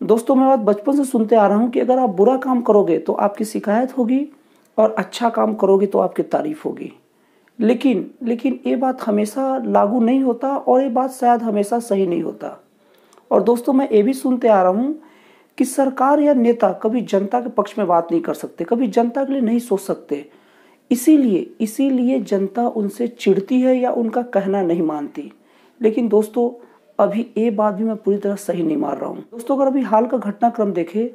दोस्तों, मैं बात बचपन से सुनते आ रहा हूँ कि अगर आप बुरा काम करोगे तो आपकी शिकायत होगी और अच्छा काम करोगे तो आपकी तारीफ़ होगी। लेकिन लेकिन ये बात हमेशा लागू नहीं होता और ये बात शायद हमेशा सही नहीं होता। और दोस्तों, मैं ये भी सुनते आ रहा हूँ कि सरकार या नेता कभी जनता के पक्ष में बात नहीं कर सकते, कभी जनता के लिए नहीं सोच सकते। इसीलिए इसीलिए जनता उनसे चिढ़ती है या उनका कहना नहीं मानती। लेकिन दोस्तों अभी ये बात भी मैं पूरी तरह सही नहीं मार रहा हूँ। दोस्तों, अगर अभी हाल का घटनाक्रम देखें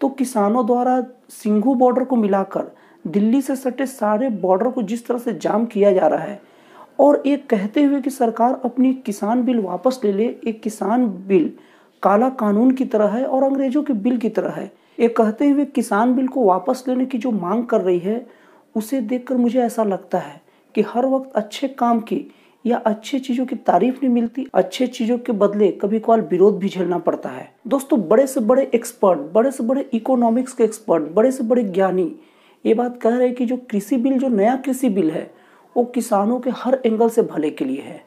तो किसानों द्वारा सिंघू बॉर्डर को मिलाकर दिल्ली से सटे सारे बॉर्डर को जिस तरह से जाम किया जा रहा है, और एक कहते हुए कि सरकार अपनी किसान बिल वापस ले ले, एक किसान बिल काला कानून की तरह है और अंग्रेज़ों के बिल की तरह है। ये कहते हुए किसान बिल को वापस लेने की जो मांग कर रही है, उसे देखकर मुझे ऐसा लगता है कि हर वक्त अच्छे काम की या अच्छी चीज़ों की तारीफ़ नहीं मिलती, अच्छे चीज़ों के बदले कभी कभार विरोध भी झेलना पड़ता है। दोस्तों, बड़े से बड़े एक्सपर्ट बड़े से बड़े इकोनॉमिक्स के एक्सपर्ट बड़े से बड़े ज्ञानी, ये बात कह रहे हैं कि जो कृषि बिल, जो नया कृषि बिल है, वो किसानों के हर एंगल से भले के लिए है।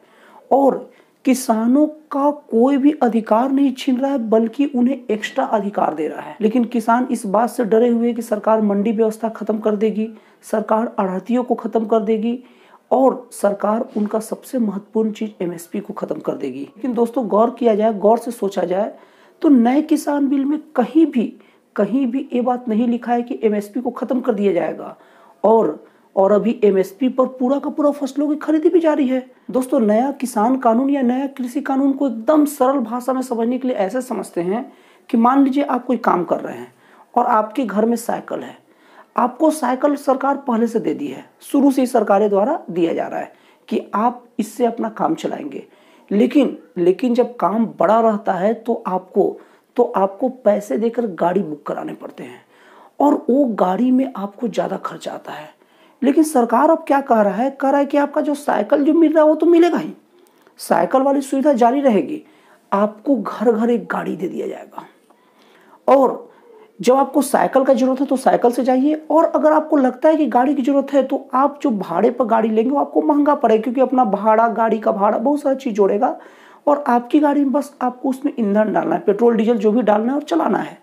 और किसानों का कोई भी अधिकार नहीं छीन रहा है, बल्कि उन्हें एक्स्ट्रा अधिकार दे रहा है। लेकिन किसान इस बात से डरे हुए कि सरकार मंडी व्यवस्था खत्म कर देगी, सरकार आढ़तियों को खत्म कर देगी और सरकार उनका सबसे महत्वपूर्ण चीज़ एमएसपी को खत्म कर देगी। लेकिन दोस्तों, गौर किया जाए, गौर से सोचा जाए तो नए किसान बिल में कहीं भी कहीं भी ये बात नहीं लिखा है कि एमएसपी को खत्म कर दिया जाएगा। और और अभी एमएसपी पर पूरा का पूरा फ़सलों की खरीदी भी जारी है। दोस्तों, नया किसान कानून या नया कृषि कानून को एकदम सरल भाषा में समझने के लिए ऐसे समझते हैं कि मान लीजिए आप कोई काम कर रहे हैं और आपके घर में साइकिल है आपको साइकिल सरकार पहले से दे दी है। शुरू से ही सरकारें द्वारा दिया जा रहा है कि आप इससे अपना काम चलाएँगे। लेकिन लेकिन जब काम बड़ा रहता है तो आपको तो आपको पैसे देकर गाड़ी बुक कराने पड़ते हैं। और वो गाड़ी में आपको ज़्यादा खर्चा आता है। लेकिन सरकार अब क्या कह रहा है? कह रहा है कि आपका जो साइकिल जो मिल रहा है वो तो मिलेगा ही। साइकिल वाली सुविधा जारी रहेगी। आपको घर घर एक गाड़ी दे दिया जाएगा। और जब आपको साइकिल का ज़रूरत है तो साइकिल से जाइए, और अगर आपको लगता है कि गाड़ी की ज़रूरत है तो आप जो भाड़े पर गाड़ी लेंगे वो आपको महँगा पड़ेगा, क्योंकि अपना भाड़ा, गाड़ी का भाड़ा बहुत सारा चीज़ जोड़ेगा, और आपकी गाड़ी में बस आपको उसमें ईंधन डालना है, पेट्रोल, डीजल जो भी डालना है और चलाना है।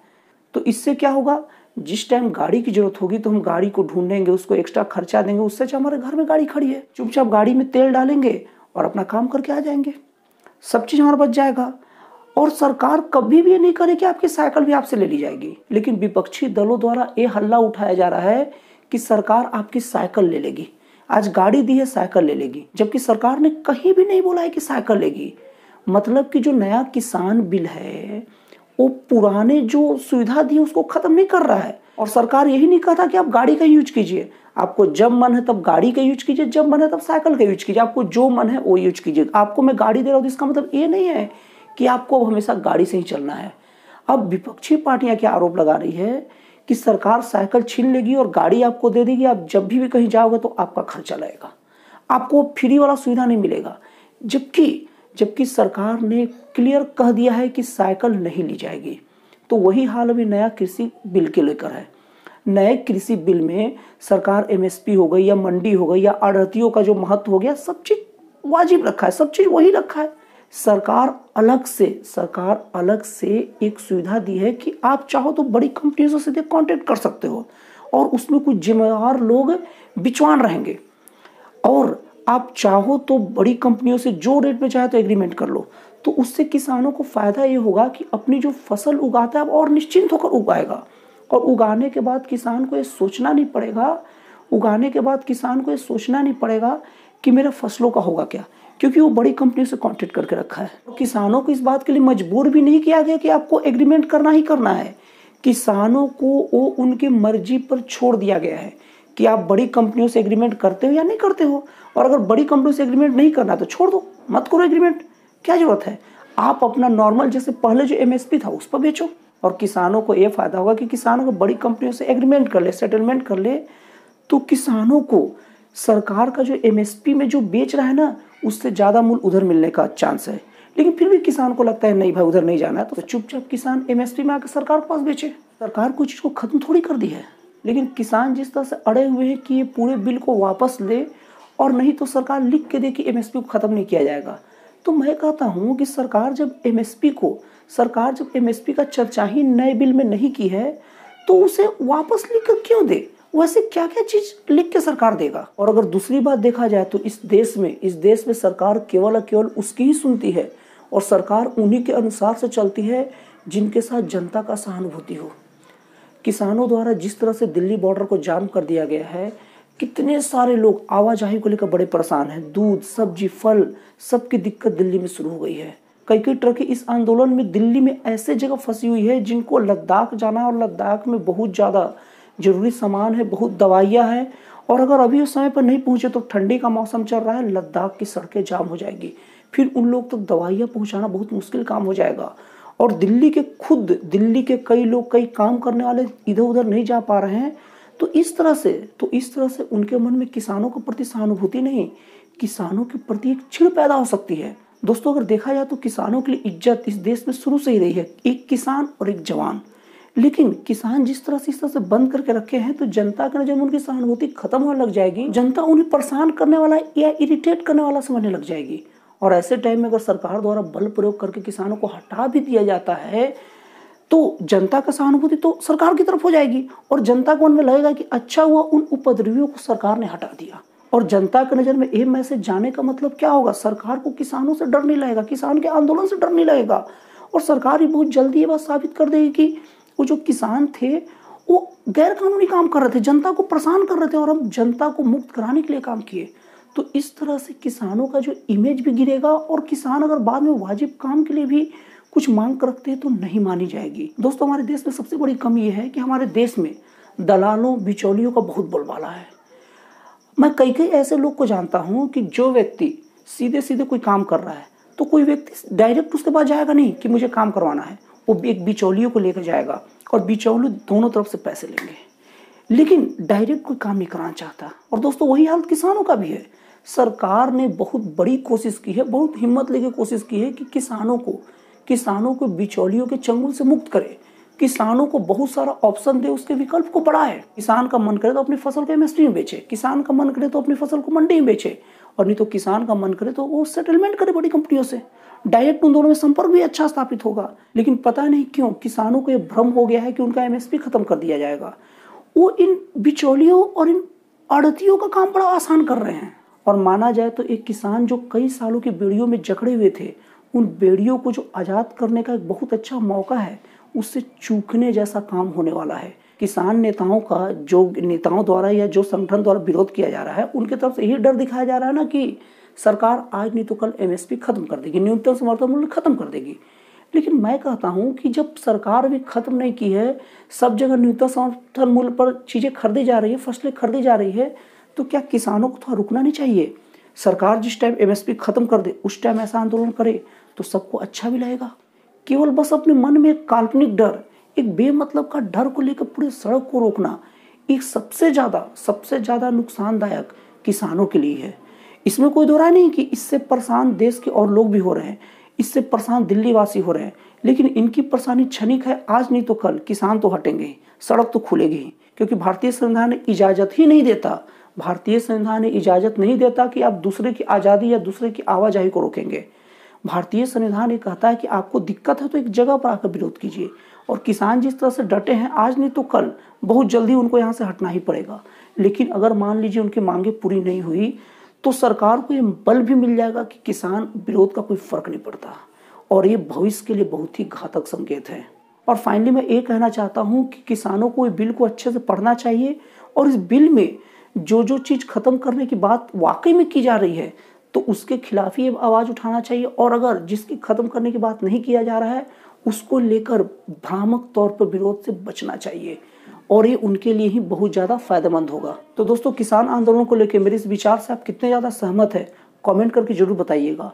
तो इससे क्या होगा, जिस टाइम गाड़ी की ज़रूरत होगी तो हम गाड़ी को ढूंढेंगे, उसको एक्स्ट्रा खर्चा देंगे, उससे अच्छा हमारे घर में गाड़ी खड़ी है, चुपचाप गाड़ी में तेल डालेंगे और अपना काम करके आ जाएँगे। सब चीज़ हमारा बच जाएगा। और सरकार कभी भी ये नहीं करे कि आपकी साइकिल भी आपसे ले ली जाएगी। लेकिन विपक्षी दलों द्वारा ये हल्ला उठाया जा रहा है कि सरकार आपकी साइकिल ले लेगी। आज गाड़ी दी है, साइकिल ले लेगी। जबकि सरकार ने कहीं भी नहीं बोला है कि साइकिल लेगी। मतलब कि जो नया किसान बिल है, वो पुराने जो सुविधा दी उसको खत्म नहीं कर रहा है। और सरकार यही नहीं कहता कि आप गाड़ी का यूज़ कीजिए। आपको जब मन है तब गाड़ी का यूज़ कीजिए, जब मन है तब साइकिल का यूज़ कीजिए। आपको जो मन है वो यूज़ कीजिए। आपको मैं गाड़ी दे रहा हूँ इसका मतलब ये नहीं है कि आपको अब हमेशा गाड़ी से ही चलना है। अब विपक्षी पार्टियाँ क्या आरोप लगा रही है कि सरकार साइकिल छीन लेगी और गाड़ी आपको दे देगी? आप जब भी, भी कहीं जाओगे तो आपका खर्चा लगेगा। आपको फ्री वाला सुविधा नहीं मिलेगा। जबकि जबकि सरकार ने क्लियर कह दिया है कि साइकिल नहीं ली जाएगी। तो वही हाल अभी नया कृषि बिल के लेकर है। नए कृषि बिल में सरकार एमएसपी हो गई या मंडी हो गई या आढ़तियों का जो महत्व हो गया सब चीज़ वाजिब रखा है सब चीज़ वही रखा है। सरकार अलग से, सरकार अलग से एक सुविधा दी है कि आप चाहो तो बड़ी कंपनियों से सीधे कांटेक्ट कर सकते हो और उसमें कुछ जिम्मेदार लोग बिचवान रहेंगे। और आप चाहो तो बड़ी कंपनियों से जो रेट में चाहे तो एग्रीमेंट कर लो। तो उससे किसानों को फ़ायदा ये होगा कि अपनी जो फ़सल उगाता है और निश्चिंत होकर उगाएगा। और उगाने के बाद किसान को ये सोचना नहीं पड़ेगा, उगाने के बाद किसान को ये सोचना नहीं पड़ेगा कि मेरा फ़सलों का होगा क्या। क्योंकि वो बड़ी कंपनी से कॉन्टेक्ट करके रखा है। किसानों को इस बात के लिए मजबूर भी नहीं किया गया कि आपको एग्रीमेंट करना ही करना है। किसानों को वो उनकी मर्ज़ी पर छोड़ दिया गया है कि आप बड़ी कंपनियों से एग्रीमेंट करते हो या नहीं करते हो। और अगर बड़ी कंपनियों से एग्रीमेंट नहीं करना तो छोड़ दो। मत करो एग्रीमेंट क्या ज़रूरत है? आप अपना नॉर्मल जैसे पहले जो एमएसपी था, उस पर बेचो। और किसानों को ये फ़ायदा होगा कि किसानों को बड़ी कंपनियों से एग्रीमेंट कर ले सेटलमेंट कर ले। तो किसानों को सरकार का जो एमएसपी में जो बेच रहा है ना, उससे ज़्यादा मूल उधर मिलने का चांस है। लेकिन फिर भी किसान को लगता है, नहीं भाई, उधर नहीं जाना है। तो चुपचाप किसान एमएसपी में आकर सरकार के पास बेचे। सरकार को चीज़ को खत्म थोड़ी कर दी है। लेकिन किसान जिस तरह से अड़े हुए हैं कि ये पूरे बिल को वापस ले, और नहीं तो सरकार लिख के दे कि एमएसपी को खत्म नहीं किया जाएगा। तो मैं कहता हूँ कि सरकार जब एमएसपी को, सरकार जब एमएसपी का चर्चा ही नए बिल में नहीं की है तो उसे वापस लिखकर क्यों दे? वैसे क्या क्या चीज़ लिख के सरकार देगा? और अगर दूसरी बात देखा जाए तो इस देश में, इस देश में सरकार केवल केवल उसकी ही सुनती है और सरकार उन्हीं के अनुसार से चलती है जिनके साथ जनता का सहानुभूति हो। किसानों द्वारा जिस तरह से दिल्ली बॉर्डर को जाम कर दिया गया है, कितने सारे लोग आवाजाही को लेकर बड़े परेशान हैं। दूध, सब्ज़ी, फल, सबकी दिक्कत दिल्ली में शुरू हो गई है। कई कई ट्रकें इस आंदोलन में दिल्ली में ऐसे जगह फंसी हुई है जिनको लद्दाख जाना और लद्दाख में बहुत ज़्यादा ज़रूरी सामान है, बहुत दवाइयाँ हैं। और अगर अभी उस समय पर नहीं पहुँचे तो ठंडी का मौसम चल रहा है, लद्दाख की सड़कें जाम हो जाएगी। फिर उन लोग तक तो दवाइयाँ पहुंचाना बहुत मुश्किल काम हो जाएगा। और दिल्ली के खुद, दिल्ली के कई लोग, कई काम करने वाले इधर उधर नहीं जा पा रहे हैं। तो इस तरह से तो इस तरह से उनके मन में किसानों के प्रति सहानुभूति नहीं, किसानों के प्रति एक छिड़ पैदा हो सकती है। दोस्तों, अगर देखा जाए तो किसानों के लिए इज़्ज़त इस देश में शुरू से ही रही है, एक किसान और एक जवान। लेकिन किसान जिस तरह से इस तरह से बंद करके रखे हैं तो जनता के में उनकी सहानुभूति खत्म होने लग जाएगी, जनता उन्हें परेशान करने वाला या इरिटेट करने वाला समझने लग जाएगी। और ऐसे टाइम में अगर सरकार द्वारा बल प्रयोग करके किसानों को हटा भी दिया जाता है तो जनता का सहानुभूति तो सरकार की तरफ़ हो जाएगी और जनता को मन में लगेगा कि अच्छा हुआ उन उपद्रवियों को सरकार ने हटा दिया। और जनता के नज़र में ये मैसेज जाने का मतलब क्या होगा? सरकार को किसानों से डर नहीं लगेगा, किसान के आंदोलन से डर नहीं लगेगा। और सरकार भी बहुत जल्दी ये बात साबित कर देगी कि वो जो किसान थे, वो गैर कानूनी काम कर रहे थे, जनता को परेशान कर रहे थे और हम जनता को मुक्त कराने के लिए काम किए। तो इस तरह से किसानों का जो इमेज भी गिरेगा और किसान अगर बाद में वाजिब काम के लिए भी कुछ मांग कर रखते हैं तो नहीं मानी जाएगी। दोस्तों, हमारे देश में सबसे बड़ी कमी यह है कि हमारे देश में दलालों, बिचौलियों का बहुत बोलबाला है। मैं कई कई ऐसे लोग को जानता हूँ कि जो व्यक्ति सीधे सीधे कोई काम कर रहा है तो कोई व्यक्ति डायरेक्ट उसके पास जाएगा नहीं कि मुझे काम करवाना है। वो एक बिचौलियों को लेकर जाएगा और बिचौलियों दोनों तरफ़ से पैसे लेंगे। लेकिन डायरेक्ट कोई काम नहीं कराना चाहता। और दोस्तों, वही हालत किसानों का भी है। सरकार ने बहुत बड़ी कोशिश की है, बहुत हिम्मत लेके कोशिश की है कि किसानों को किसानों को बिचौलियों के चंगुल से मुक्त करे। किसानों को बहुत सारा ऑप्शन दे, उसके विकल्प को बढ़ाए। किसान का मन करे तो अपनी फ़सल को एमएसपी में बेचे। किसान का मन करे तो अपनी फ़सल को मंडी में बेचे। और नहीं तो किसान का मन करे तो वो सेटलमेंट करे बड़ी कंपनियों से। डायरेक्ट उन दोनों में संपर्क भी अच्छा स्थापित होगा। लेकिन पता नहीं क्यों किसानों को यह भ्रम हो गया है कि उनका एमएसपी खत्म कर दिया जाएगा। वो इन बिचौलियों और इन अड़तियों का काम बड़ा आसान कर रहे हैं। और माना जाए तो एक किसान जो कई सालों की बेड़ियों में जकड़े हुए थे, उन बेड़ियों को जो आज़ाद करने का एक बहुत अच्छा मौका है, उससे चूकने जैसा काम होने वाला है। किसान नेताओं का जो नेताओं द्वारा या जो संगठन द्वारा विरोध किया जा रहा है, उनके तरफ़ से यही डर दिखाया जा रहा है ना कि सरकार आज नहीं तो कल एमएसपी खत्म कर देगी, न्यूनतम समर्थन मूल्य खत्म कर देगी। लेकिन मैं कहता हूँ कि जब सरकार भी खत्म नहीं की है, सब जगह न्यूनतम समर्थन मूल्य पर चीज़ें खरीदी जा रही है, फ़सलें खरीदी जा रही है तो क्या किसानों को थोड़ा रुकना नहीं चाहिए? सरकार जिस टाइम एमएसपी खत्म कर दे, उस टाइम ऐसा आंदोलन करे तो सबको अच्छा भी लगेगा। केवल बस अपने मन में काल्पनिक डर एक बेमतलब का डर को लेकर पूरे सड़क को रोकना एक सबसे ज़्यादा सबसे ज़्यादा नुकसानदायक किसानों के लिए है। इसमें कोई दो नहीं कि इससे परेशान देश के और लोग भी हो रहे हैं, इससे परेशान दिल्ली वासी हो रहे हैं, लेकिन इनकी परेशानी क्षणिक है, आज नहीं तो कल। किसान तो हटेंगे, सड़क तो खुलेगी ही क्योंकि भारतीय संविधान ने इजाज़त ही नहीं देता। भारतीय संविधान ने इजाज़त नहीं देता कि आप दूसरे की आज़ादी या दूसरे की आवाजाही को रोकेंगे। भारतीय संविधान ये कहता है कि आपको दिक्कत है तो एक जगह पर आकर विरोध कीजिए। और किसान जिस तरह से डटे हैं, आज नहीं तो कल, बहुत जल्दी उनको यहाँ से हटना ही पड़ेगा। लेकिन अगर मान लीजिए उनकी मांगे पूरी नहीं हुई तो सरकार को ये बल भी मिल जाएगा कि किसान विरोध का कोई फ़र्क नहीं पड़ता। और ये भविष्य के लिए बहुत ही घातक संकेत है। और फाइनली मैं ये कहना चाहता हूँ कि किसानों को बिल को अच्छे से पढ़ना चाहिए और इस बिल में जो जो चीज़ खत्म करने की बात वाकई में की जा रही है तो उसके खिलाफ ही आवाज़ उठाना चाहिए। और अगर जिसकी खत्म करने की बात नहीं किया जा रहा है उसको लेकर भ्रामक तौर पर विरोध से बचना चाहिए और ये उनके लिए ही बहुत ज़्यादा फ़ायदेमंद होगा। तो दोस्तों, किसान आंदोलन को लेकर मेरे इस विचार से आप कितने ज़्यादा सहमत है, कमेंट करके ज़रूर बताइएगा।